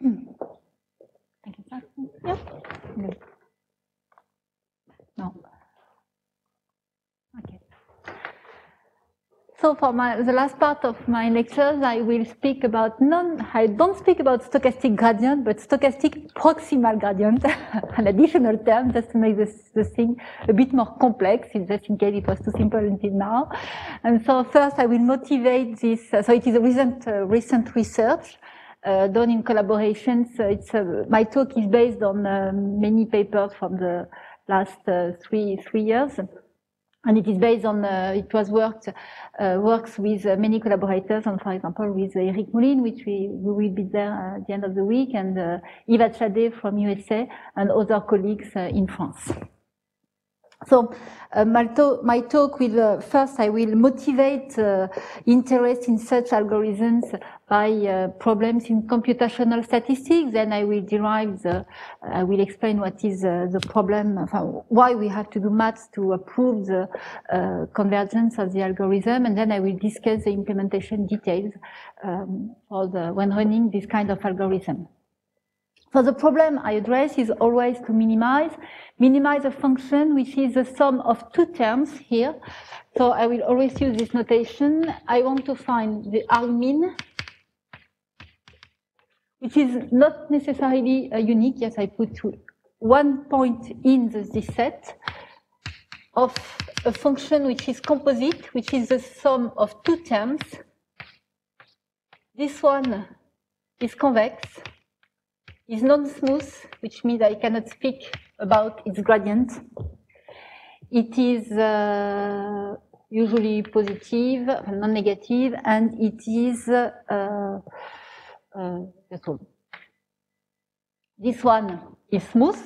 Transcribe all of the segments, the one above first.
Yeah. No. Okay. So for my, the last part of my lectures, I will speak about non, I don't speak about stochastic gradient, but stochastic proximal gradient, an additional term just to make this, thing a bit more complex, just in case it was too simple until now. And so first I will motivate this, uh, so it is a recent, uh, recent research done in collaboration. So it's, uh, my talk is based on uh, many papers from the last uh, three, three years and it is based on uh, it was worked uh, works with uh, many collaborators and for example with Eric Moulines which we, we will be there at the end of the week and uh, Yves Atchadé from USA and other colleagues uh, in France. So uh, my, talk, my talk will uh, first I will motivate uh, interest in such algorithms by uh, problems in computational statistics. Then I will derive the, I will explain what is uh, the problem, why we have to do maths to approve the uh, convergence of the algorithm, and then I will discuss the implementation details um, the, when running this kind of algorithm. So the problem I address is always to minimize, minimize a function which is the sum of two terms here. So I will always use this notation. I want to find the argmin, which is not necessarily uh, unique. Yes, I put one point in this set of a function which is composite, which is the sum of two terms. This one is convex is non-smooth, which means I cannot speak about its gradient. It is uh, usually positive, non-negative, and it is uh, uh, This one is smooth,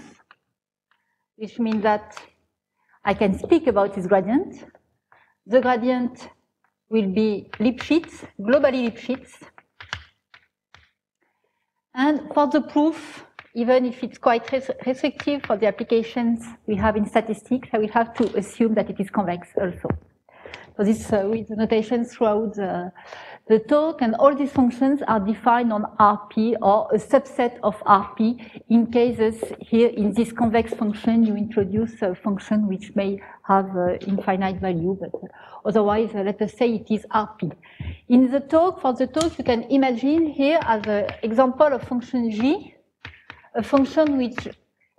which means that I can speak about its gradient. The gradient will be Lipschitz, globally Lipschitz, and for the proof, even if it's quite res restrictive for the applications we have in statistics, I will have to assume that it is convex also. So this uh, with the notation throughout the, the talk, and all these functions are defined on RP or a subset of RP in cases here in this convex function you introduce a function which may have uh, infinite value, but uh, otherwise uh, let us say it is RP. In the talk, for the talk, you can imagine here as an example of function g, a function which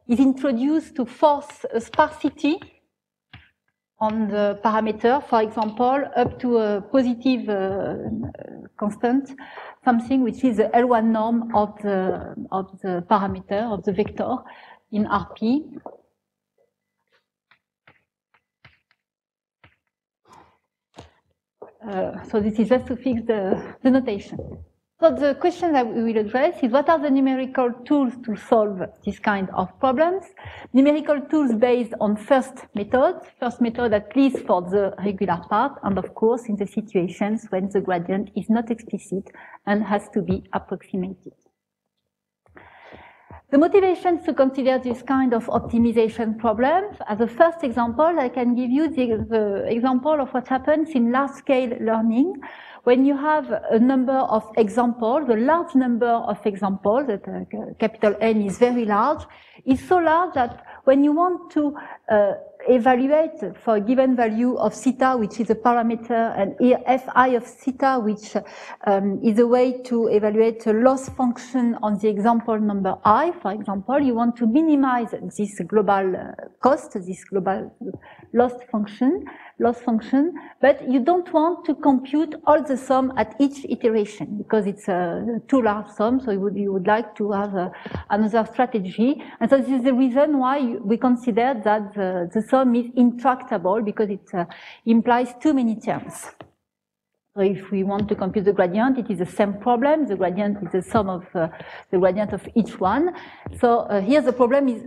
is introduced to force a sparsity on the parameter, for example, up to a positive uh, constant, something which is the L1 norm of the, of the parameter, of the vector in RP. Uh, so this is just to fix the, the notation. So the question that we will address is what are the numerical tools to solve this kind of problems? Numerical tools based on first method, first method at least for the regular part, and of course in the situations when the gradient is not explicit and has to be approximated. The motivations to consider this kind of optimization problems, as a first example, I can give you the, the example of what happens in large-scale learning when you have a number of examples, a large number of examples, that uh, capital N is very large, is so large that when you want to uh, evaluate for a given value of theta, which is a parameter, and fi of theta, which um, is a way to evaluate a loss function on the example number i, for example, you want to minimize this global uh, cost, this global loss function, loss function, but you don't want to compute all the sum at each iteration because it's a too large sum, so you would, you would like to have a, another strategy. And so this is the reason why we consider that the, the sum is intractable because it uh, implies too many terms. So if we want to compute the gradient, it is the same problem. The gradient is the sum of uh, the gradient of each one. So uh, here the problem is,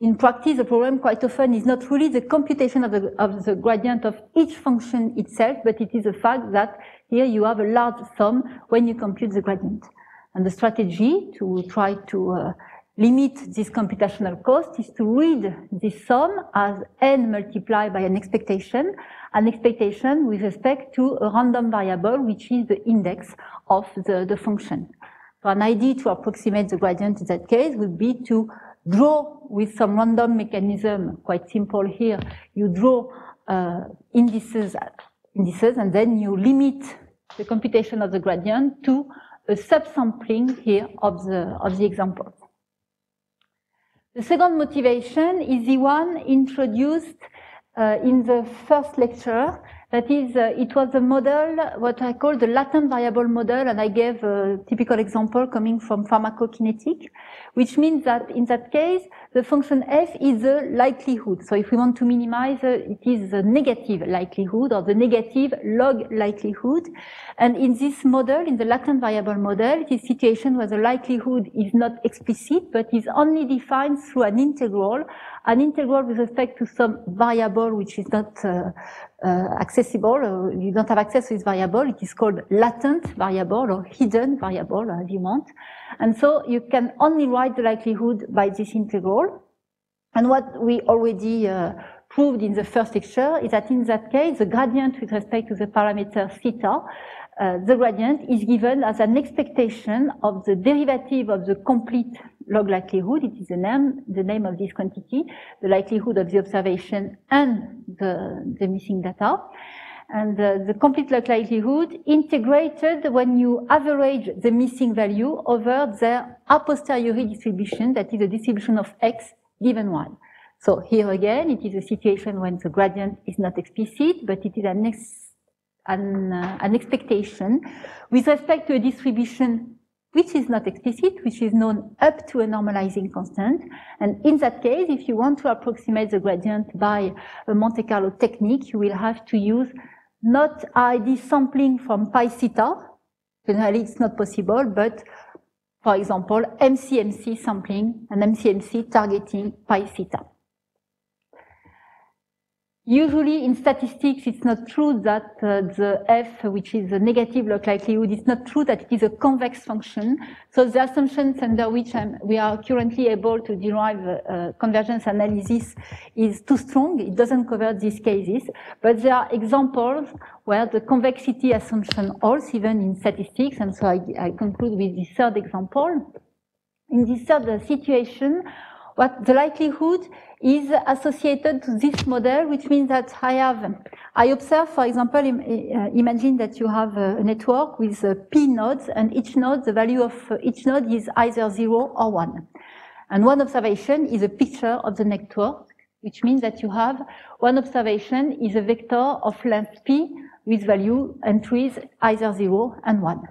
in practice, the problem quite often is not really the computation of the, of the gradient of each function itself, but it is the fact that here you have a large sum when you compute the gradient. And the strategy to try to uh, limit this computational cost is to read this sum as n multiplied by an expectation, an expectation with respect to a random variable, which is the index of the, the function. So an idea to approximate the gradient in that case would be to draw with some random mechanism, quite simple here, you draw uh, indices, indices and then you limit the computation of the gradient to a subsampling here of the, of the example. The second motivation is the one introduced uh, in the first lecture. That is, uh, it was a model, what I call the latent variable model, and I gave a typical example coming from pharmacokinetic, which means that in that case, the function f is the likelihood. So if we want to minimize, uh, it is the negative likelihood or the negative log likelihood. And in this model, in the latent variable model, this situation where the likelihood is not explicit, but is only defined through an integral, an integral with respect to some variable which is not uh, uh, accessible, uh, you don't have access to this variable, it is called latent variable or hidden variable, as you want. And so you can only write the likelihood by this integral. And what we already uh, proved in the first lecture is that in that case, the gradient with respect to the parameter theta, uh, the gradient is given as an expectation of the derivative of the complete log likelihood. It is the name, the name of this quantity, the likelihood of the observation and the, the missing data and uh, the complete log likelihood integrated when you average the missing value over the a posteriori distribution, that is the distribution of x given y. So here again, it is a situation when the gradient is not explicit, but it is an, an, uh, an expectation with respect to a distribution which is not explicit, which is known up to a normalizing constant. And in that case, if you want to approximate the gradient by a Monte Carlo technique, you will have to use not ID sampling from pi theta. Generally, it's not possible, but for example, MCMC sampling and MCMC targeting pi theta. Usually in statistics, it's not true that uh, the f, which is the negative log likelihood, it's not true that it is a convex function. So the assumptions under which I'm, we are currently able to derive uh, convergence analysis is too strong. It doesn't cover these cases. But there are examples where the convexity assumption holds, even in statistics. And so I, I conclude with the third example. In this third situation, what the likelihood is associated to this model, which means that I have, I observe, for example, uh, imagine that you have a network with uh, p nodes, and each node, the value of uh, each node is either zero or one. And one observation is a picture of the network, which means that you have one observation is a vector of length p with value entries either zero and one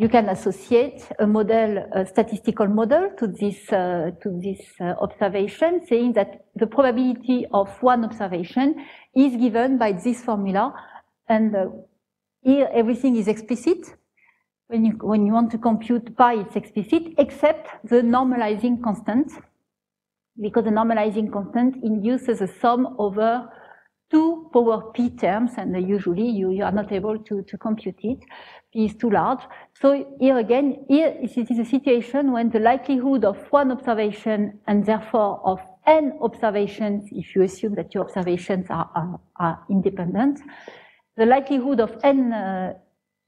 you can associate a model, a statistical model to this, uh, to this uh, observation, saying that the probability of one observation is given by this formula. And uh, here everything is explicit. When you, when you want to compute pi, it's explicit, except the normalizing constant, because the normalizing constant induces a sum over two power p terms, and usually you, you are not able to, to compute it. p is too large. So here again, here it is a situation when the likelihood of one observation and therefore of n observations, if you assume that your observations are, are, are independent, the likelihood of n uh,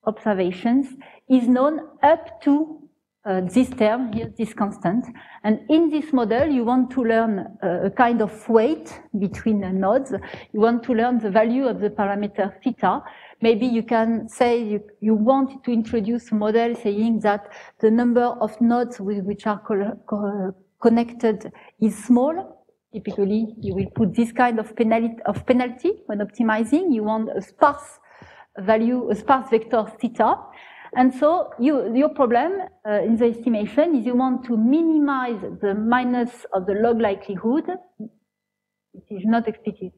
observations is known up to uh, this term here, this constant. And in this model, you want to learn uh, a kind of weight between the nodes. You want to learn the value of the parameter theta, maybe you can say you, you want to introduce a model saying that the number of nodes with, which are co co connected is small. Typically, you will put this kind of penalty, of penalty when optimizing. You want a sparse value, a sparse vector theta. And so you, your problem uh, in the estimation is you want to minimize the minus of the log likelihood. It is not explicit,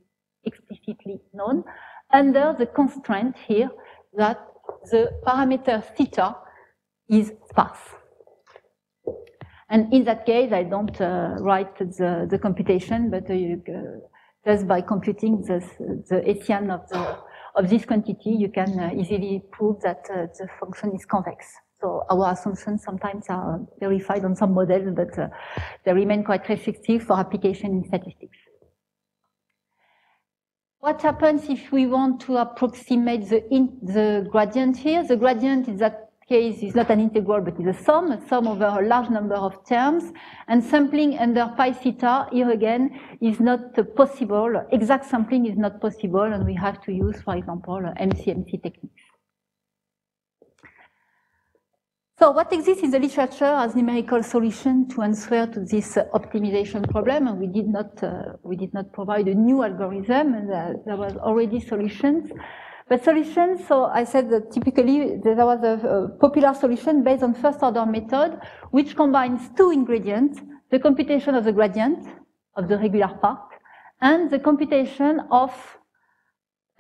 explicitly known under the constraint here that the parameter theta is sparse. And in that case, I don't uh, write the, the computation, but uh, you, uh, just by computing the, the Hessian of, the, of this quantity, you can uh, easily prove that uh, the function is convex. So our assumptions sometimes are verified on some models, but uh, they remain quite restrictive for application in statistics. What happens if we want to approximate the, in, the gradient here? The gradient is that case is not an integral, but is a sum, a sum over a large number of terms. And sampling under pi theta, here again, is not possible. Exact sampling is not possible, and we have to use, for example, MCMC techniques. So what exists in the literature as numerical solution to answer to this optimization problem, and we did not, uh, we did not provide a new algorithm, and uh, there was already solutions. But solutions, so I said that typically there was a, popular solution based on first order method, which combines two ingredients, the computation of the gradient of the regular part and the computation of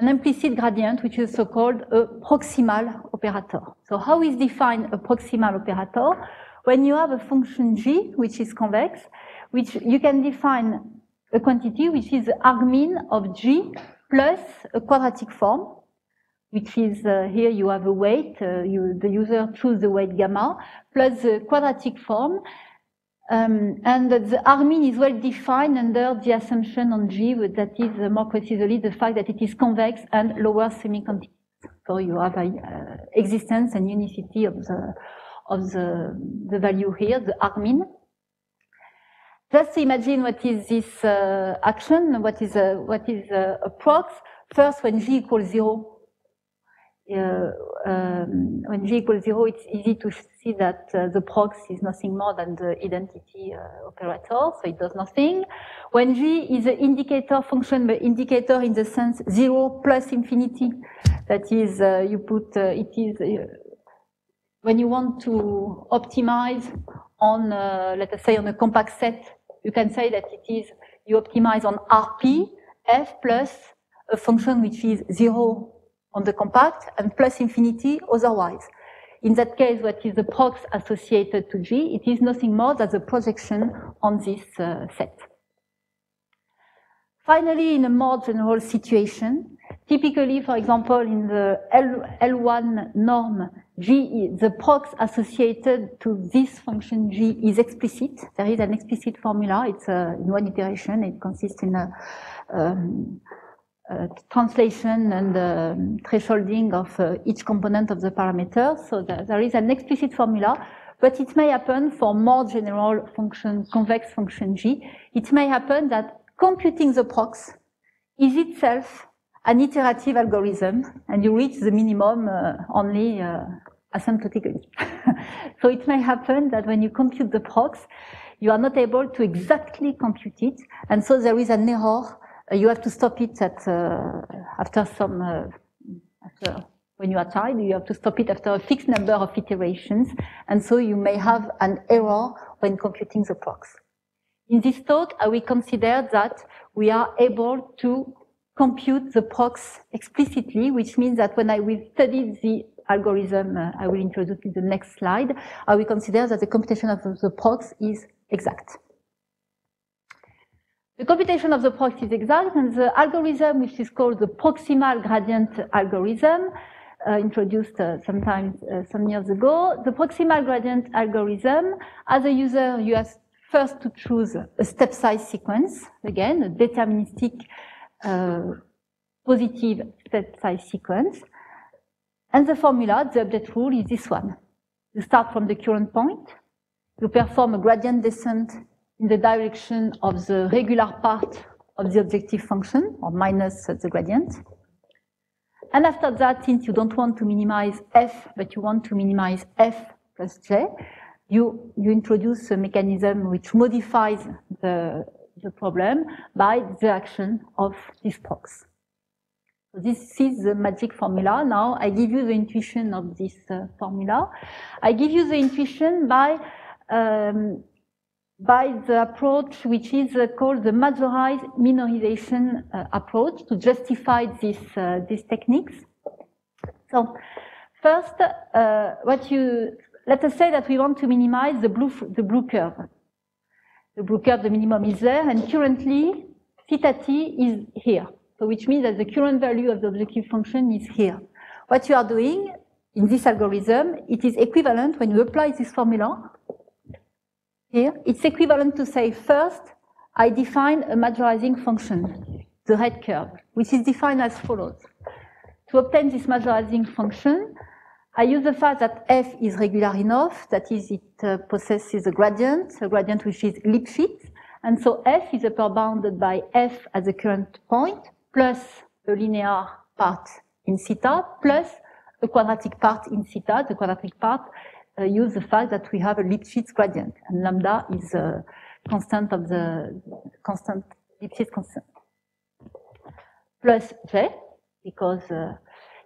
an implicit gradient, which is so-called a proximal operator. So how is defined a proximal operator? When you have a function g, which is convex, which you can define a quantity which is the argmin of g plus a quadratic form, which is uh, here you have a weight, uh, you, the user choose the weight gamma, plus the quadratic form. Um, and the argmin is well defined under the assumption on G, that is uh, more precisely the fact that it is convex and lower semi-continuous. So you have a, uh, existence and unicity of the of the, the value here, the argmin. Just imagine what is this uh, action, what is a, what is a, a prox. First, when g equals zero, um, when g equals zero, it's easy to see that uh, the prox is nothing more than the identity uh, operator, so it does nothing. When g is an indicator function, but indicator in the sense zero plus infinity, that is, you put, it is, when you want to optimize on, let us say, on a compact set, you can say that it is, you optimize on RP, f plus a function which is zero on the compact and plus infinity otherwise. In that case, what is the prox associated to G? It is nothing more than the projection on this uh, set. Finally, in a more general situation, typically, for example, in the L, L1 norm, G, the prox associated to this function G is explicit. There is an explicit formula. It's uh, in one iteration. It consists in a um, translation and uh, thresholding of uh, each component of the parameter. So there is an explicit formula, but it may happen for more general function, convex function G. It may happen that computing the prox is itself an iterative algorithm, and you reach the minimum uh, only uh, asymptotically. so it may happen that when you compute the prox, you are not able to exactly compute it, and so there is an error uh, you have to stop it at uh, after some uh, after when you are tired, you have to stop it after a fixed number of iterations, and so you may have an error when computing the prox. In this talk, I will consider that we are able to compute the prox explicitly, which means that when I will study the algorithm uh, I will introduce in the next slide, I will consider that the computation of the prox is exact. The computation of the prox is exact, and the algorithm, which is called the proximal gradient algorithm, uh, introduced uh, sometimes uh, some years ago. The proximal gradient algorithm, as a user, you have first to choose a step size sequence, again, a deterministic uh, positive step size sequence. And the formula, the update rule, is this one. You start from the current point, you perform a gradient descent in the direction of the regular part of the objective function, or minus the gradient. And after that, since you don't want to minimize f, but you want to minimize f plus j, you, you introduce a mechanism which modifies the, the problem by the action of this prox. So this is the magic formula. Now I give you the intuition of this uh, formula. I give you the intuition by um, by the approach which is uh, called the majorized minorization uh, approach to justify this, uh, these techniques. So first, what you, let us say that we want to minimize the blue, the blue curve. The blue curve, the minimum is there, and currently theta t is here. So which means that the current value of the objective function is here. What you are doing in this algorithm, it is equivalent when you apply this formula here, it's equivalent to say first, I define a majorizing function, the red curve, which is defined as follows. To obtain this majorizing function, I use the fact that f is regular enough, that is, it uh, possesses a gradient, a gradient which is Lipschitz, and so f is upper bounded by f at the current point, plus a linear part in theta, plus a quadratic part in theta. The quadratic part uh, use the fact that we have a Lipschitz gradient, and lambda is a constant of the constant Lipschitz constant, plus j, because uh,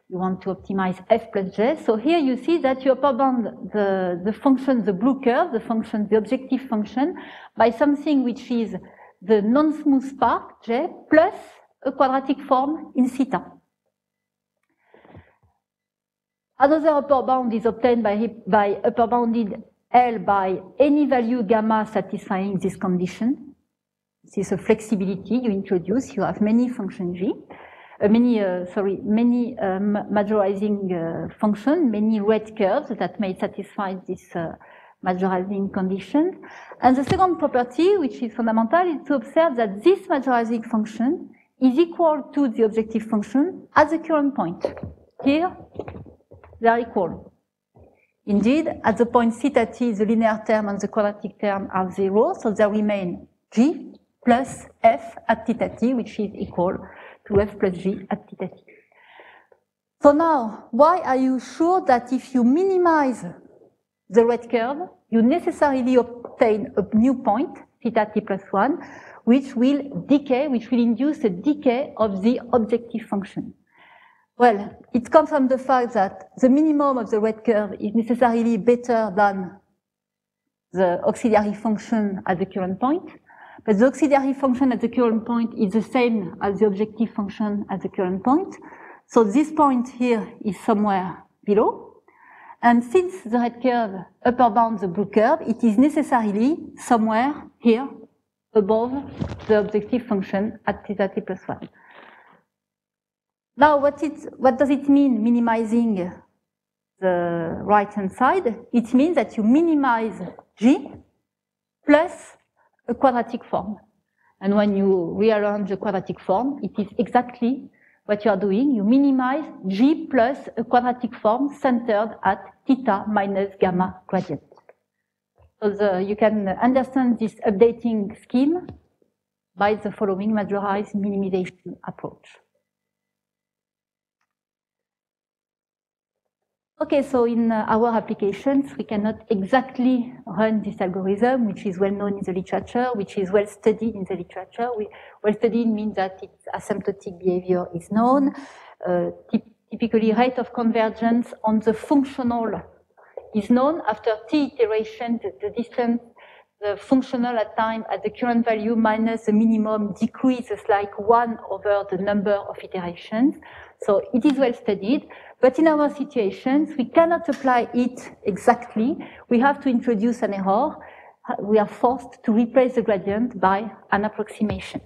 you want to optimize f plus j. So here you see that you upper bound the, the function, the blue curve, the function, the objective function, by something which is the non-smooth part, j, plus a quadratic form in theta. Another upper bound is obtained by, by upper bounded L by any value gamma satisfying this condition. This is a flexibility you introduce. You have many function g uh, many, uh, sorry, many um, majorizing uh, function, many red curves that may satisfy this majorizing condition. And the second property, which is fundamental, is to observe that this majorizing function is equal to the objective function at the current point. Here, they are equal. Indeed, at the point theta t, the linear term and the quadratic term are zero, so there remain g plus f at theta t, which is equal to f plus g at theta t. So now, why are you sure that if you minimize the red curve, you necessarily obtain a new point, theta t plus 1, which will decay, which will induce a decay of the objective function? Well, it comes from the fact that the minimum of the red curve is necessarily better than the auxiliary function at the current point. But the auxiliary function at the current point is the same as the objective function at the current point. So this point here is somewhere below. And since the red curve upper bounds the blue curve, it is necessarily somewhere here above the objective function at theta t plus 1. Now, what, it, what does it mean minimizing the right-hand side? It means that you minimize g plus a quadratic form. And when you rearrange the quadratic form, it is exactly what you are doing. You minimize g plus a quadratic form centered at theta minus gamma gradient. So the, you can understand this updating scheme by the following majorized minimization approach. Okay, so in uh, our applications, we cannot exactly run this algorithm, which is well known in the literature, which is well studied in the literature. We, well studied means that its asymptotic behavior is known. Uh, typically, rate of convergence on the functional is known. After t iterations, the, the distance, the functional at time at the current value minus the minimum decreases like one over the number of iterations. So it is well studied. But in our situations, we cannot apply it exactly. We have to introduce an error. We are forced to replace the gradient by an approximation.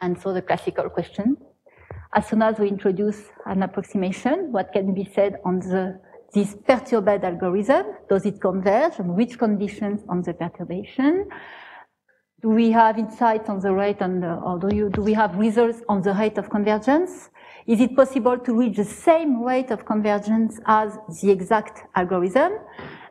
And so the classical question, as soon as we introduce an approximation, what can be said on the, this perturbed algorithm? Does it converge? And which conditions on the perturbation? Do we have insights on the rate and, uh, or do, you, do we have results on the rate of convergence? Is it possible to reach the same rate of convergence as the exact algorithm?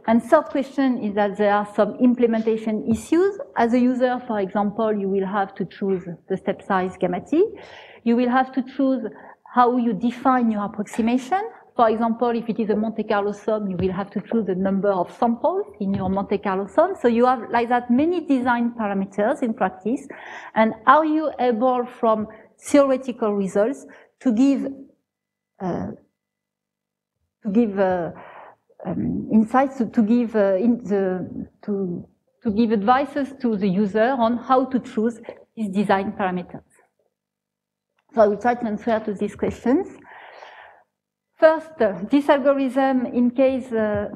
And third question is that there are some implementation issues. As a user, for example, you will have to choose the step size gamma t. You will have to choose how you define your approximation. For example, if it is a Monte Carlo sum, you will have to choose the number of samples in your Monte Carlo sum. So you have like that many design parameters in practice. And are you able from theoretical results to give uh, to give uh, um, insights, to, to give uh, in the, to to give advices to the user on how to choose these design parameters. So I will try to answer to these questions. First, uh, this algorithm, in case, uh,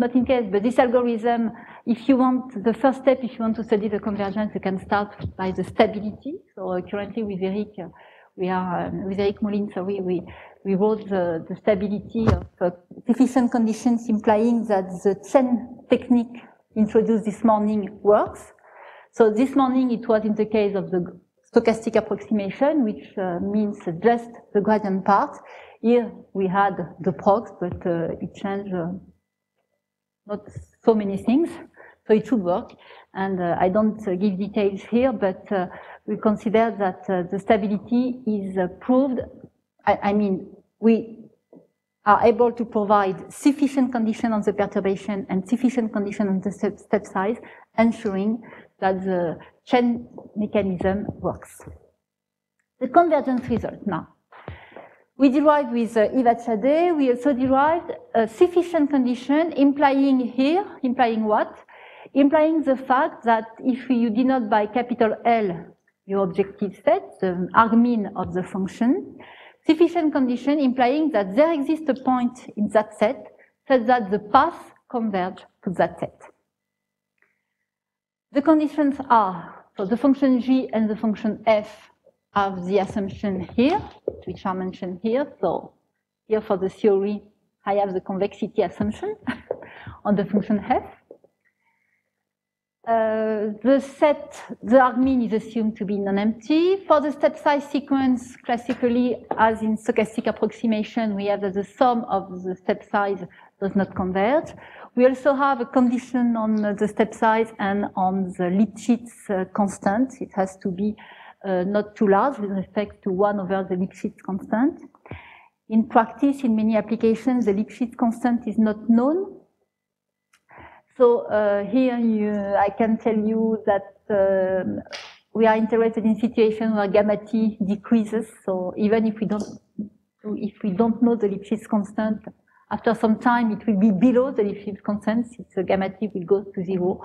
not in case, but this algorithm, if you want, the first step, if you want to study the convergence, you can start by the stability. So uh, currently with Eric, we are um, with Eric Moulines, so we, we, wrote the, the stability of uh, efficient conditions implying that the chain technique introduced this morning works. So this morning it was in the case of the stochastic approximation, which uh, means just the gradient part. Here we had the prox, but uh, it changed uh, not so many things, so it should work. And uh, I don't give details here, but we consider that the stability is proved. I, I mean, we are able to provide sufficient condition on the perturbation and sufficient condition on the step, step size, ensuring that the chain mechanism works. The convergence result now. We derived with uh, Yves Atchadé, we also derived a sufficient condition implying here, implying what? Implying the fact that if you denote by capital L your objective set, the argmin of the function, sufficient condition implying that there exists a point in that set such that the path converge to that set. The conditions are, so the function g and the function f have the assumption here, which are mentioned here. So here for the theory, I have the convexity assumption on the function f. Uh, the set, the argmin is assumed to be non-empty. For the step size sequence, classically, as in stochastic approximation, we have that the sum of the step size does not converge. We also have a condition on the step size and on the Lipschitz uh, constant. It has to be not too large with respect to 1 over the Lipschitz constant. In practice, in many applications, the Lipschitz constant is not known. So uh, here you, I can tell you that um, we are interested in situations where gamma t decreases. So even if we don't, if we don't know the Lipschitz constant, after some time it will be below the Lipschitz constant. The gamma t will go to zero.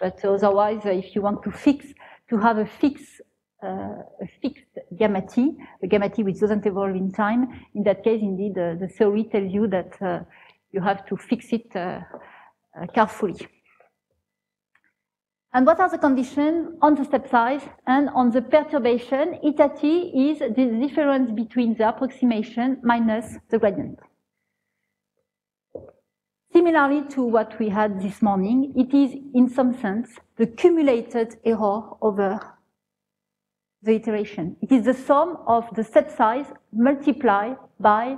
But otherwise, if you want to fix, to have a fixed uh, fixed gamma t, a gamma t which doesn't evolve in time. In that case, indeed, uh, the theory tells you that uh, you have to fix it uh, carefully. And what are the conditions on the step size and on the perturbation? Eta t is the difference between the approximation minus the gradient. Similarly to what we had this morning, it is in some sense the cumulated error over the iteration. It is the sum of the set size multiplied by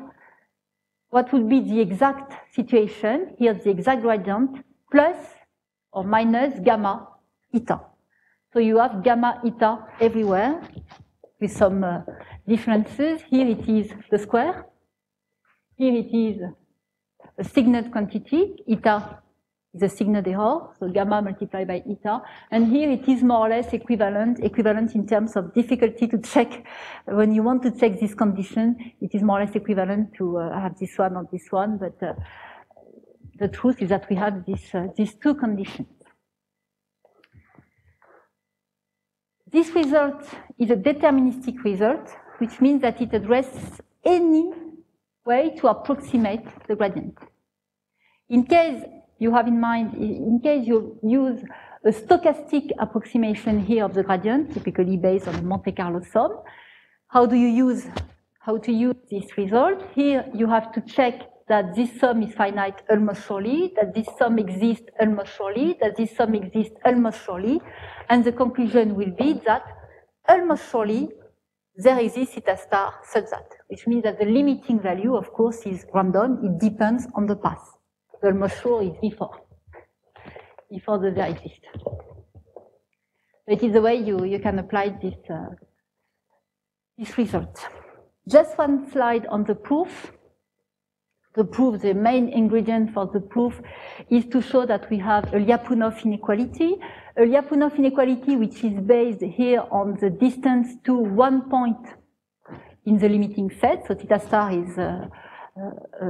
what would be the exact situation, here the exact gradient, plus or minus gamma eta. So you have gamma eta everywhere with some uh, differences. Here it is the square. Here it is a signet quantity, eta the signet error, so gamma multiplied by eta. And here it is more or less equivalent, equivalent in terms of difficulty to check. When you want to check this condition, it is more or less equivalent to uh, have this one or this one, but uh, the truth is that we have this, uh, these two conditions. This result is a deterministic result, which means that it addresses any way to approximate the gradient. In case you have in mind, in case you use a stochastic approximation here of the gradient, typically based on the Monte Carlo sum, how do you use, how to use this result? Here you have to check that this sum is finite almost surely, that this sum exists almost surely, that this sum exists almost surely, and the conclusion will be that almost surely there exists eta star such that, which means that the limiting value, of course, is random, it depends on the path almost sure is before, before the there exists. It is the way you, you can apply this, uh, this result. Just one slide on the proof. The proof, the main ingredient for the proof is to show that we have a Lyapunov inequality. A Lyapunov inequality which is based here on the distance to one point in the limiting set. So theta star is uh,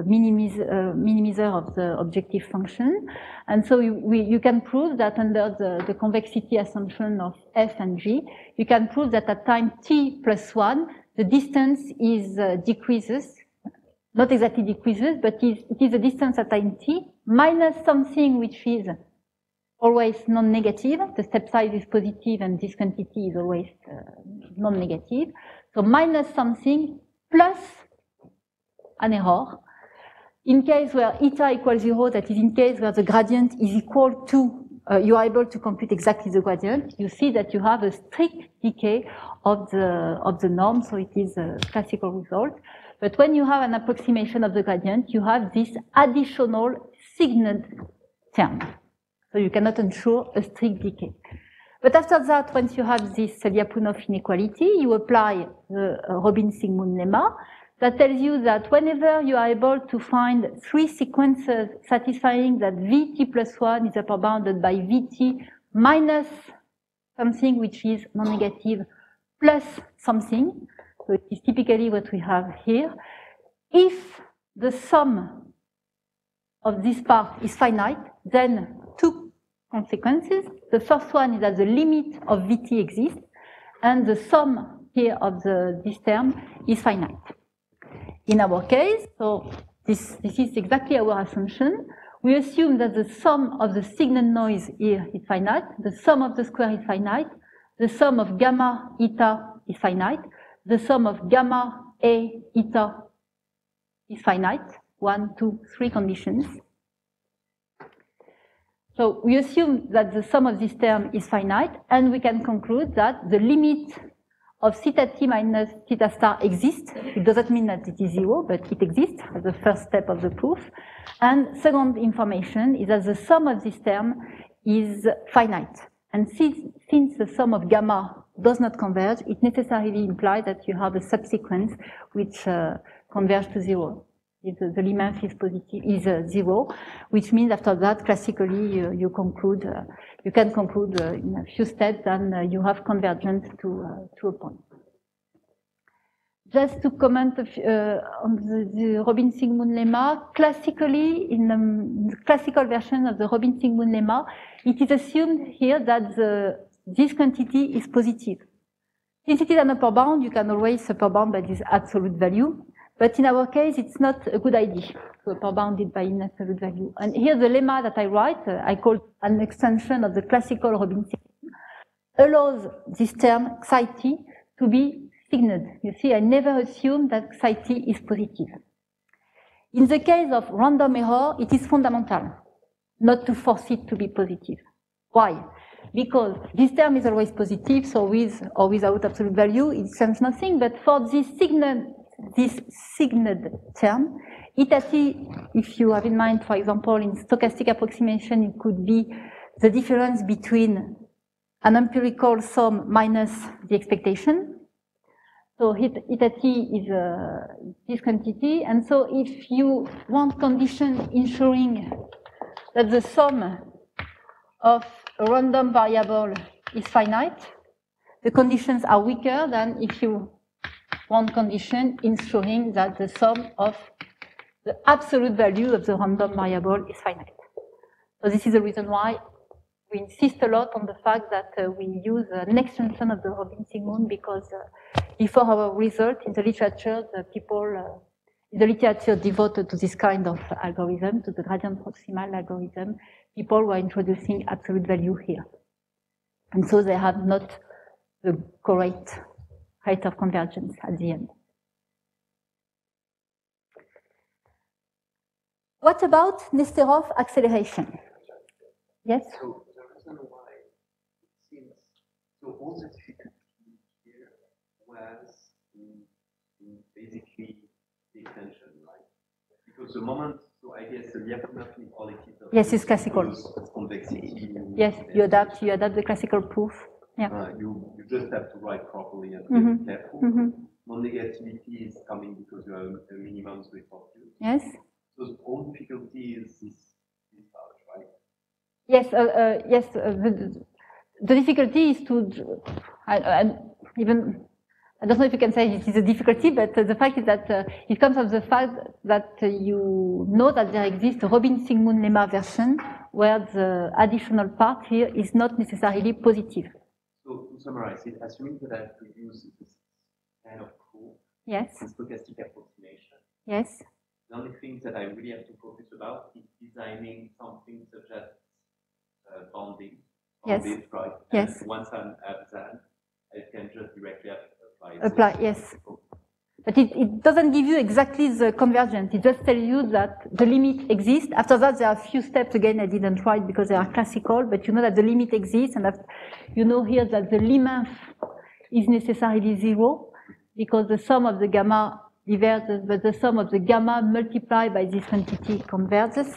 minimize, uh, minimizer of the objective function. And so you, we, you can prove that under the, the, convexity assumption of f and g, you can prove that at time t plus 1, the distance is uh, decreases, not exactly decreases, but is, it is a distance at time t minus something which is always non-negative. The step size is positive and this quantity is always uh, non-negative. So minus something plus an error. In case where eta equals zero, that is in case where the gradient is equal to uh, you are able to compute exactly the gradient, you see that you have a strict decay of the, of the norm, so it is a classical result. But when you have an approximation of the gradient, you have this additional signed term. So you cannot ensure a strict decay. But after that, once you have this Lyapunov inequality, you apply the Robbins-Siegmund lemma that tells you that whenever you are able to find three sequences satisfying that Vt plus 1 is upper bounded by Vt minus something which is non-negative plus something, so it is typically what we have here, if the sum of this part is finite, then two consequences. The first one is that the limit of Vt exists, and the sum here of the, this term is finite. In our case, so this, this is exactly our assumption, we assume that the sum of the signal noise here is finite, the sum of the square is finite, the sum of gamma eta is finite, the sum of gamma a eta is finite, one, two, three conditions. So we assume that the sum of this term is finite, and we can conclude that the limit of theta t minus theta star exists. It doesn't mean that it is zero, but it exists as the first step of the proof. And second information is that the sum of this term is finite. And since, since the sum of gamma does not converge, it necessarily implies that you have a subsequence which uh, converges to zero if the, the is positive is uh, zero, which means after that, classically, uh, you conclude, uh, you can conclude uh, in a few steps, and uh, you have convergence to uh, to a point. Just to comment on the, the Robbins-Siegmund lemma, classically, in the classical version of the Robbins-Siegmund lemma, it is assumed here that the, this quantity is positive. Since it is an upper bound, you can always upper bound by this absolute value. But in our case, it's not a good idea to upper bounded by an absolute value. And here the lemma that I write, uh, I call an extension of the classical Robinson, allows this term psi t to be signed. You see, I never assume that psi t is positive. In the case of random error, it is fundamental not to force it to be positive. Why? Because this term is always positive, so with or without absolute value, it says nothing. But for this signal this signed term. Eta t, if you have in mind, for example, in stochastic approximation, it could be the difference between an empirical sum minus the expectation. So eta t is this quantity. And so if you want condition ensuring that the sum of a random variable is finite, the conditions are weaker than if you one condition ensuring that the sum of the absolute value of the random variable is finite. So this is the reason why we insist a lot on the fact that uh, we use an extension of the Robbins-Siegmund because uh, before our result in the literature, the people uh, in the literature devoted to this kind of algorithm, to the gradient proximal algorithm, people were introducing absolute value here. And so they have not the correct rate of convergence at the end. What about Nesterov acceleration? Yes? So the reason why it seems so all the difficulty here was in, in basically the extension, right? Because the moment, so I guess the Lyapunov inequality Yes, it's classical. Convexity. Yes, you adapt you adapt the classical proof. Yeah. Uh, you, you just have to write properly and be careful. Mm-hmm. Non-negativity is coming because you have a minimum with you. Yes. So the whole difficulty is this, this part, right? Yes, uh, uh, yes. Uh, the, the difficulty is to, I, I, even, I don't know if you can say it is a difficulty, but the fact is that uh, it comes from the fact that you know that there exists a Robbins-Siegmund lemma version where the additional part here is not necessarily positive. So to summarize it, assuming that I have to use this kind of proof, yes, stochastic approximation. Yes. The only thing that I really have to focus about is designing something such as uh, bounding. Yes. right? Yes. And once I'm at that, I can just directly apply. Apply. Yes. But it, it doesn't give you exactly the convergence. It just tells you that the limit exists. After that, there are a few steps. Again, I didn't write because they are classical, but you know that the limit exists and that you know here that the limit is necessarily zero because the sum of the gamma diverges, but the sum of the gamma multiplied by this quantity converges.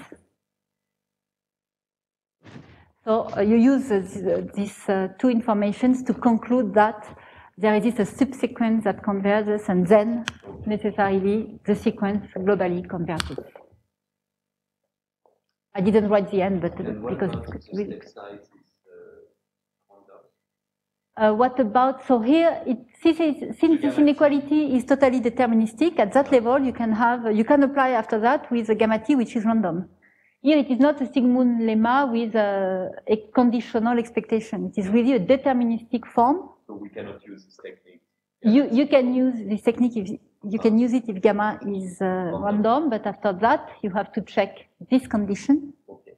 So uh, you use uh, these uh, two informations to conclude that there exists a subsequence that converges and then necessarily the sequence globally converges. I didn't write the end, but because it's really. Uh, what about, so here, it, since this inequality is totally deterministic, at that level you can have, you can apply after that with a gamma t which is random. Here it is not a Siegmund lemma with a, a conditional expectation. It is really a deterministic form so we cannot use this technique. You, you can use this technique if you can use it if gamma is uh, random, but after that you have to check this condition. Okay.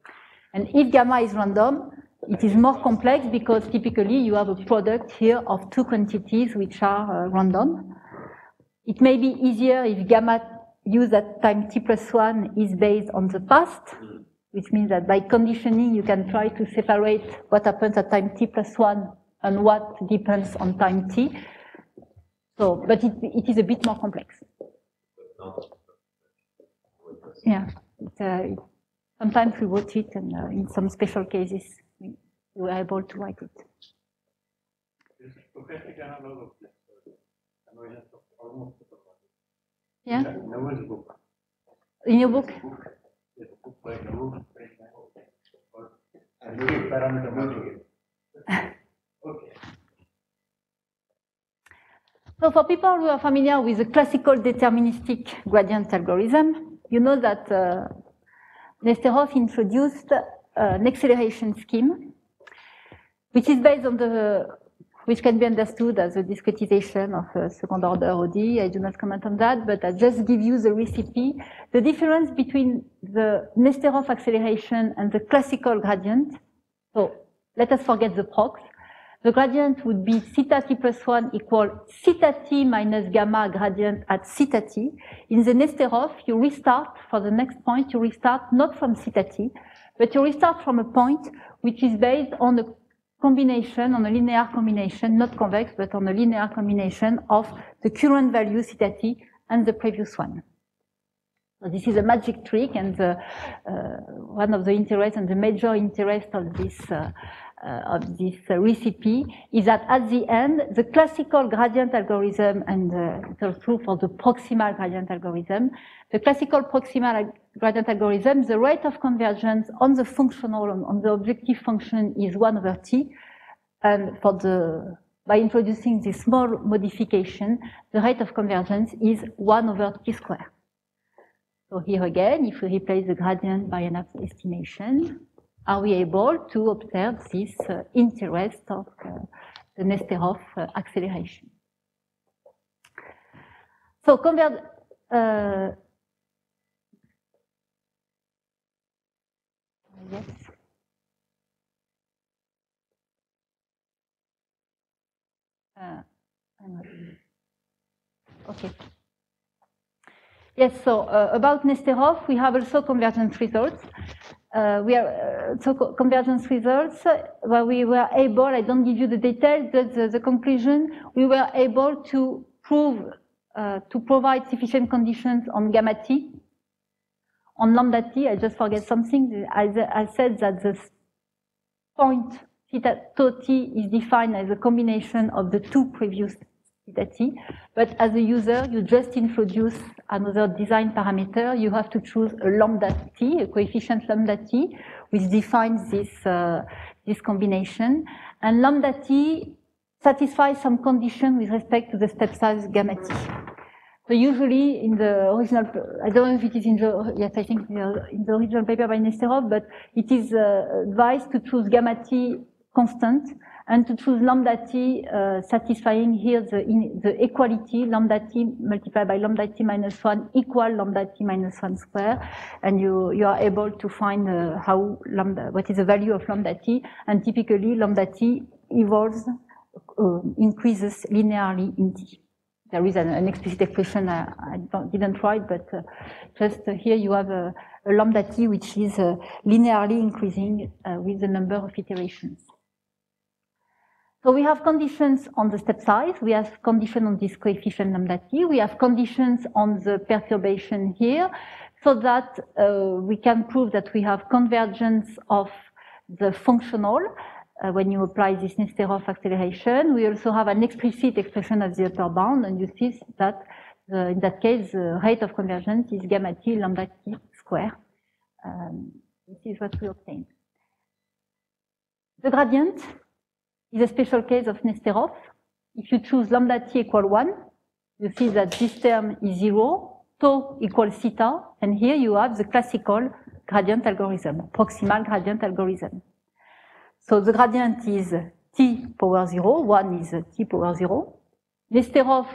And if gamma is random, it is more complex because typically you have a product here of two quantities which are uh, random. It may be easier if gamma used at time t plus one is based on the past, mm. which means that by conditioning you can try to separate what happens at time t plus one and what depends on time t. So, but it, it is a bit more complex. Yeah, it, uh, sometimes we wrote it, and uh, in some special cases we, were able to write it. Yeah. In your book. So for people who are familiar with the classical deterministic gradient algorithm, you know that uh, Nesterov introduced uh, an acceleration scheme, which is based on the, which can be understood as a discretization of a second order ODE. I do not comment on that, but I just give you the recipe. The difference between the Nesterov acceleration and the classical gradient. So let us forget the prox the gradient would be theta t plus 1 equal theta t minus gamma gradient at theta t. In the Nesterov, you restart for the next point, you restart not from theta t, but you restart from a point which is based on a combination, on a linear combination, not convex, but on a linear combination of the current value theta t and the previous one. So this is a magic trick, and uh, one of the interests and the major interest of this uh, uh, of this recipe is that at the end, the classical gradient algorithm, and it's true for the proximal gradient algorithm, the classical proximal gradient algorithm, the rate of convergence on the functional, on the objective function is 1 over t, and for the by introducing this small modification, the rate of convergence is 1 over t squared. So here again, if we replace the gradient by an estimation, are we able to observe this uh, interest of uh, the Nesterov uh, acceleration. So convert, uh, yes. Uh, okay. Yes, so uh, about Nesterov, we have also convergence results uh, we are uh, so convergence results where we were able, I don't give you the details, but the, the conclusion, we were able to prove, uh, to provide sufficient conditions on gamma t. On lambda t, I just forget something. I, I said that the point theta t is defined as a combination of the two previous But as a user, you just introduce another design parameter. You have to choose a lambda t, a coefficient lambda t, which defines this, uh, this combination. And lambda t satisfies some condition with respect to the step size gamma t. So usually in the original, I don't know if it is in the, yes, I think in the, in the original paper by Nesterov, but it is uh, advised to choose gamma t constant and to choose lambda t uh, satisfying here the, in, the equality lambda t multiplied by lambda t minus 1 equal lambda t minus 1 square and you, you are able to find uh, how lambda, what is the value of lambda t and typically lambda t evolves, uh, increases linearly in t. there is an, an explicit expression I, I didn't write, but uh, just here you have a, a, lambda t which is uh, linearly increasing uh, with the number of iterations. So we have conditions on the step size, we have condition on this coefficient lambda t, we have conditions on the perturbation here, so that uh, we can prove that we have convergence of the functional uh, when you apply this Nesterov acceleration. We also have an explicit expression of the upper bound, and you see that the, in that case, the rate of convergence is gamma t lambda t square. Um, this is what we obtain. The gradient is a special case of Nesterov. If you choose lambda t equal 1, you see that this term is 0, tau equals theta, and here you have the classical gradient algorithm, proximal gradient algorithm. So the gradient is t power 0, 1 is t power 0. Nesterov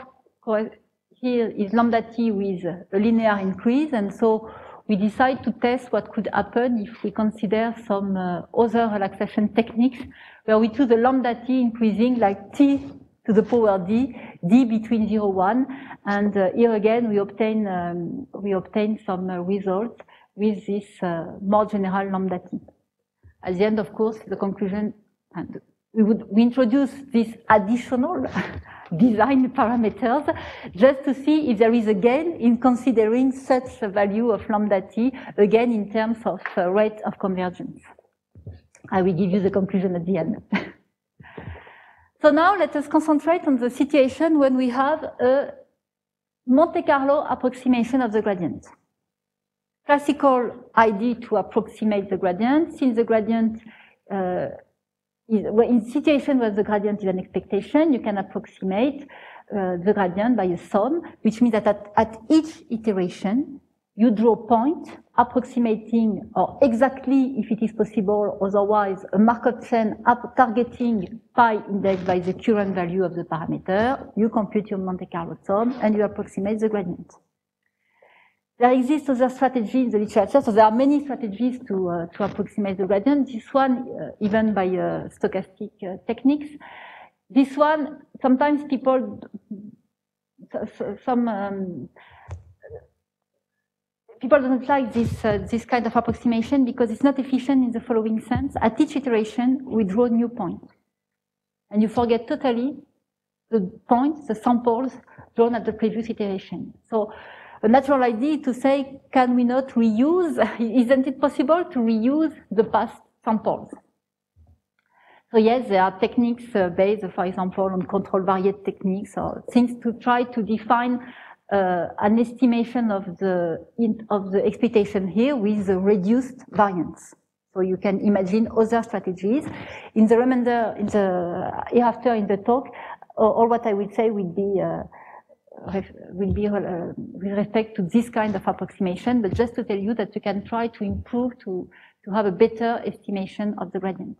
here is lambda t with a linear increase, and so we decide to test what could happen if we consider some uh, other relaxation techniques where we choose the lambda t increasing like t to the power d, d between 0, 1, and uh, here again we obtain, um, we obtain some uh, results with this uh, more general lambda t. At the end, of course, the conclusion, and we would we introduce this additional design parameters just to see if there is a gain in considering such a value of lambda t, again in terms of uh, rate of convergence. I will give you the conclusion at the end. so now let us concentrate on the situation when we have a Monte Carlo approximation of the gradient. Classical idea to approximate the gradient, since the gradient uh, is, well, in situation where the gradient is an expectation, you can approximate uh, the gradient by a sum, which means that at, at each iteration, you draw point approximating or exactly if it is possible, otherwise a Markov chain targeting pi index by the current value of the parameter, you compute your Monte Carlo sum and you approximate the gradient. There exists other strategies in the literature, so there are many strategies to, uh, to approximate the gradient. This one, uh, even by uh, stochastic uh, techniques. This one, sometimes people, some um, people don't like this, uh, this kind of approximation because it's not efficient in the following sense. At each iteration, we draw new points. And you forget totally the points, the samples drawn at the previous iteration. So a natural idea to say, can we not reuse, isn't it possible to reuse the past samples? So yes, there are techniques uh, based, for example, on control variate techniques or things to try to define uh, an estimation of the of the expectation here with the reduced variance. So you can imagine other strategies. In the remainder, in the hereafter in the talk, all what I will say will be uh, will be uh, with respect to this kind of approximation, but just to tell you that you can try to improve to to have a better estimation of the gradient.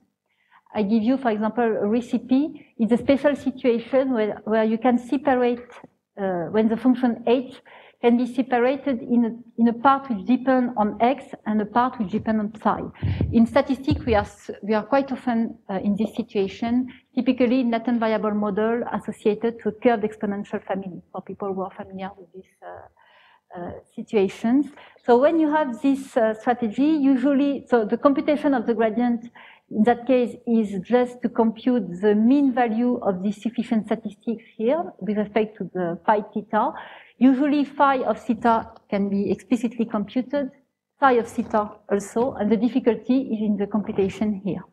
I give you, for example, a recipe. It's a special situation where, where you can separate uh, when the function h can be separated in a, in a part which depend on x and a part which depend on psi. In statistics, we are, we are quite often uh, in this situation, typically latent variable model associated to a curved exponential family for people who are familiar with these uh, uh, situations. So when you have this uh, strategy, usually, so the computation of the gradient in that case is just to compute the mean value of the sufficient statistics here with respect to the phi theta. Usually phi of theta can be explicitly computed, phi of theta also, and the difficulty is in the computation here.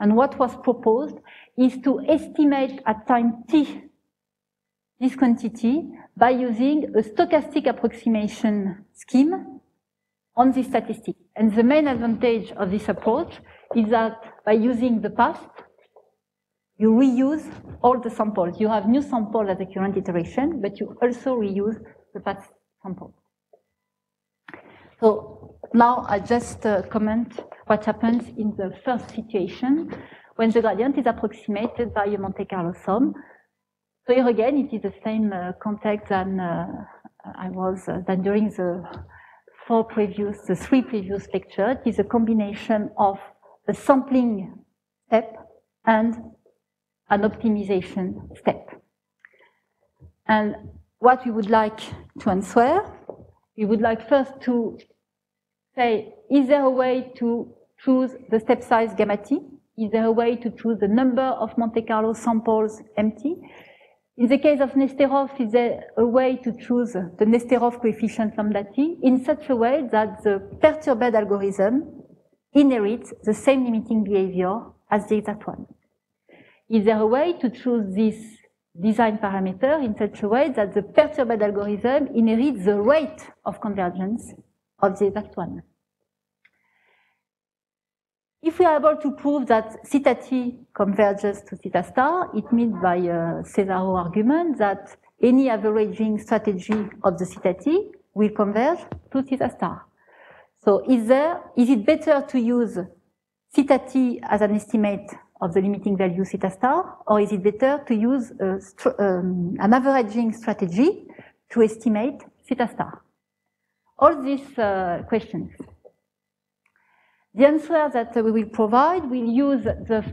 And what was proposed is to estimate at time t this quantity by using a stochastic approximation scheme on this statistic. And the main advantage of this approach is that by using the past, you reuse all the samples. You have new samples at the current iteration, but you also reuse the past sample. So now I just uh, comment what happens in the first situation when the gradient is approximated by a Monte Carlo sum. So here again, it is the same uh, context than uh, I was uh, than during the four previous, the three previous lectures. It is a combination of a sampling step and an optimization step. And what we would like to answer. We would like first to say, is there a way to choose the step size gamma t? Is there a way to choose the number of Monte Carlo samples MT? In the case of Nesterov, is there a way to choose the Nesterov coefficient lambda t in such a way that the perturbed algorithm inherits the same limiting behavior as the exact one? Is there a way to choose this design parameter in such a way that the perturbed algorithm inherits the rate of convergence of the exact one? If we are able to prove that theta t converges to theta star, it means by a Cesaro argument that any averaging strategy of the theta t will converge to theta star. So is there, is it better to use theta t as an estimate of the limiting value theta star, or is it better to use um, an averaging strategy to estimate theta star? All these uh, questions the answer that we will provide will use the,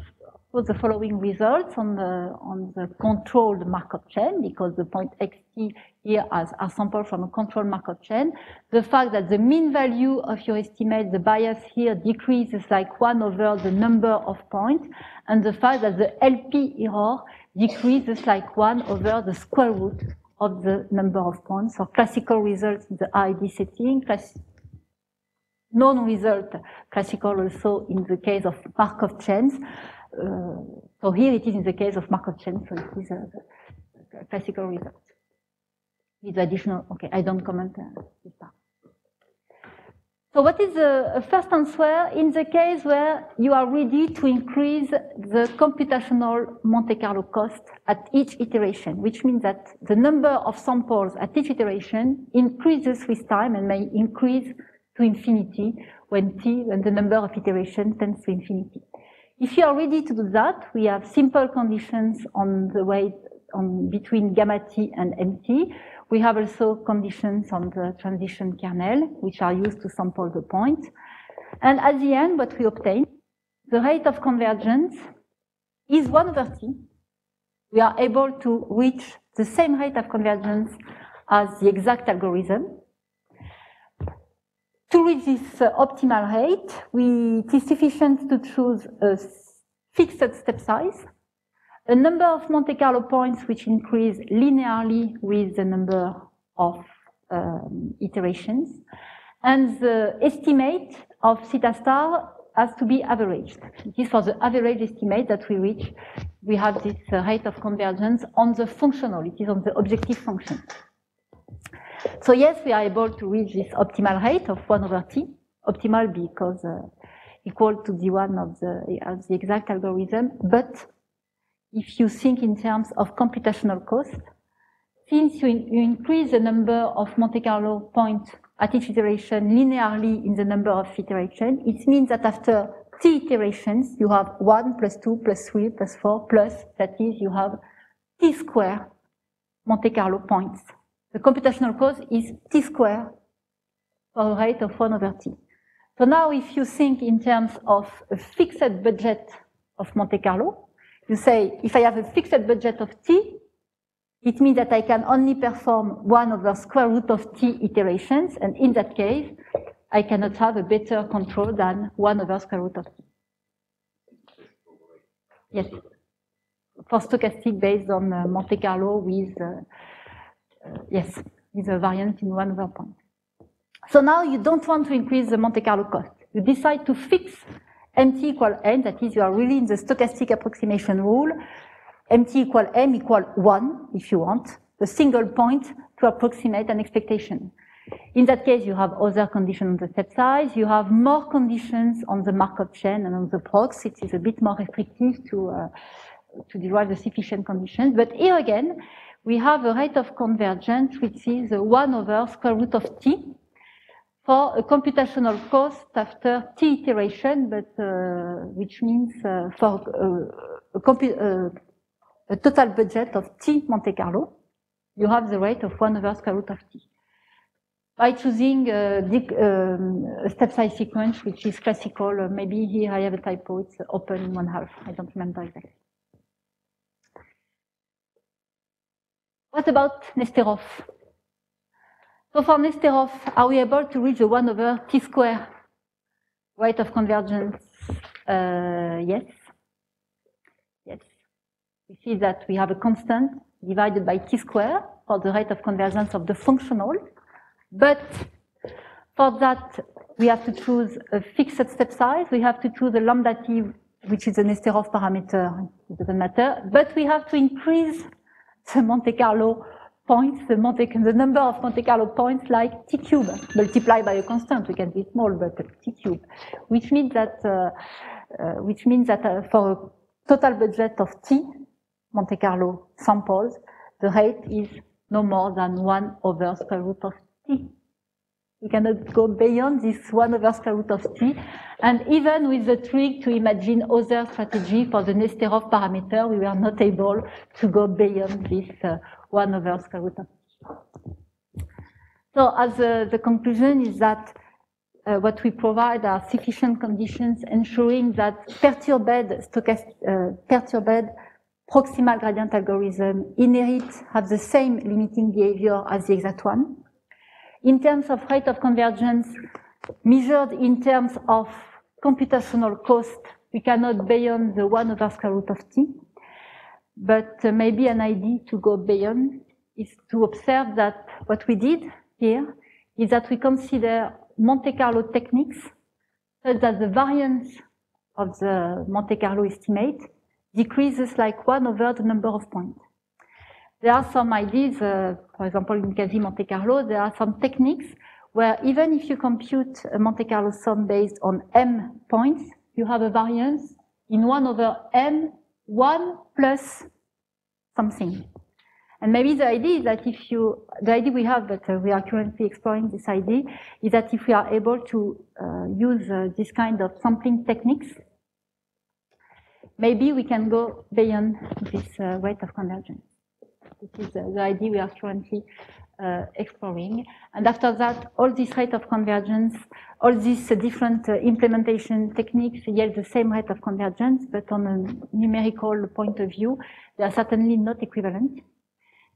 the following results on the, on the controlled Markov chain, because the point xt here as a sample from a controlled Markov chain. The fact that the mean value of your estimate, the bias here decreases like one over the number of points, and the fact that the LP error decreases like one over the square root of the number of points. So classical results in the ID setting, class non-result classical also in the case of Markov chains. Uh, so here it is in the case of Markov chain, so it is a, a classical result. With additional, okay, I don't comment uh, this part. So what is the first answer in the case where you are ready to increase the computational Monte Carlo cost at each iteration, which means that the number of samples at each iteration increases with time and may increase to infinity when t, when the number of iterations tends to infinity. If you are ready to do that, we have simple conditions on the way on between gamma t and mt. We have also conditions on the transition kernel, which are used to sample the point. And at the end, what we obtain, the rate of convergence is 1 over t. We are able to reach the same rate of convergence as the exact algorithm, to reach this uh, optimal rate, we, it is sufficient to choose a fixed step size, a number of Monte Carlo points which increase linearly with the number of um, iterations, and the estimate of theta star has to be averaged. It is for the average estimate that we reach. We have this uh, rate of convergence on the functional, it is on the objective function. So yes, we are able to reach this optimal rate of 1 over t, optimal because uh, equal to the one of the, of the exact algorithm. But if you think in terms of computational cost, since you, in, you increase the number of Monte Carlo points at each iteration linearly in the number of iterations, it means that after t iterations, you have 1 plus 2 plus 3 plus 4 plus, that is, you have t square Monte Carlo points the computational cost is t squared for a rate of 1 over t. So now if you think in terms of a fixed budget of Monte Carlo, you say, if I have a fixed budget of t, it means that I can only perform 1 over square root of t iterations, and in that case, I cannot have a better control than 1 over square root of t. Yes. For stochastic based on uh, Monte Carlo with uh, yes, with a variance in one over point. So now you don't want to increase the Monte Carlo cost. You decide to fix mt equal n, that is you are really in the stochastic approximation rule, mt equal m equal 1, if you want, a single point to approximate an expectation. In that case, you have other conditions on the step size, you have more conditions on the Markov chain and on the prox. It is a bit more restrictive to, uh, to derive the sufficient conditions. But here again, we have a rate of convergence which is 1 over square root of t for a computational cost after t iteration, but uh, which means uh, for uh, a, uh, a, total budget of t Monte Carlo, you have the rate of 1 over square root of t. By choosing a, um, a step size sequence, which is classical, uh, maybe here I have a typo, it's open in one half, I don't remember exactly. What about Nesterov? So for Nesterov, are we able to reach the 1 over t square rate of convergence? Uh, yes. Yes. We see that we have a constant divided by t square for the rate of convergence of the functional. But for that, we have to choose a fixed step size. We have to choose a lambda t, which is a Nesterov parameter. It doesn't matter. But we have to increase the Monte Carlo points, the, Monte, the number of Monte Carlo points like t cube, multiplied by a constant. We can be small, but t cube, which means that, uh, uh, which means that uh, for a total budget of t Monte Carlo samples, the rate is no more than one over square root of t. We cannot go beyond this one over square root of t. And even with the trick to imagine other strategy for the Nesterov parameter, we were not able to go beyond this uh, one over square root of t. So as uh, the conclusion is that uh, what we provide are sufficient conditions ensuring that perturbed, stochastic, uh, perturbed proximal gradient algorithm inherit have the same limiting behavior as the exact one in terms of rate of convergence, measured in terms of computational cost, we cannot beyond the 1 over square root of t. But uh, maybe an idea to go beyond is to observe that what we did here is that we consider Monte Carlo techniques such that the variance of the Monte Carlo estimate decreases like 1 over the number of points. There are some ideas, uh, for example, in quasi Monte Carlo, there are some techniques where even if you compute a Monte Carlo sum based on m points, you have a variance in 1 over m, 1 plus something. And maybe the idea is that if you, the idea we have, but uh, we are currently exploring this idea, is that if we are able to uh, use uh, this kind of sampling techniques, maybe we can go beyond this uh, rate of convergence. This is the idea we are currently uh, exploring. And after that, all this rate of convergence, all these uh, different uh, implementation techniques yield the same rate of convergence, but on a numerical point of view, they are certainly not equivalent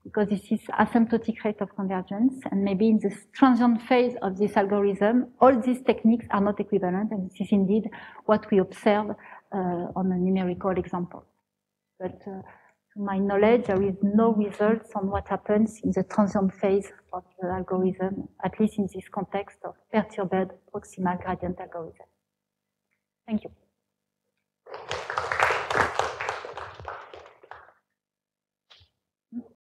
because this is asymptotic rate of convergence. And maybe in the transient phase of this algorithm, all these techniques are not equivalent. And this is indeed what we observe uh, on a numerical example. But uh, to my knowledge, there is no results on what happens in the transient phase of the algorithm, at least in this context of perturbed proximal gradient algorithm. Thank you.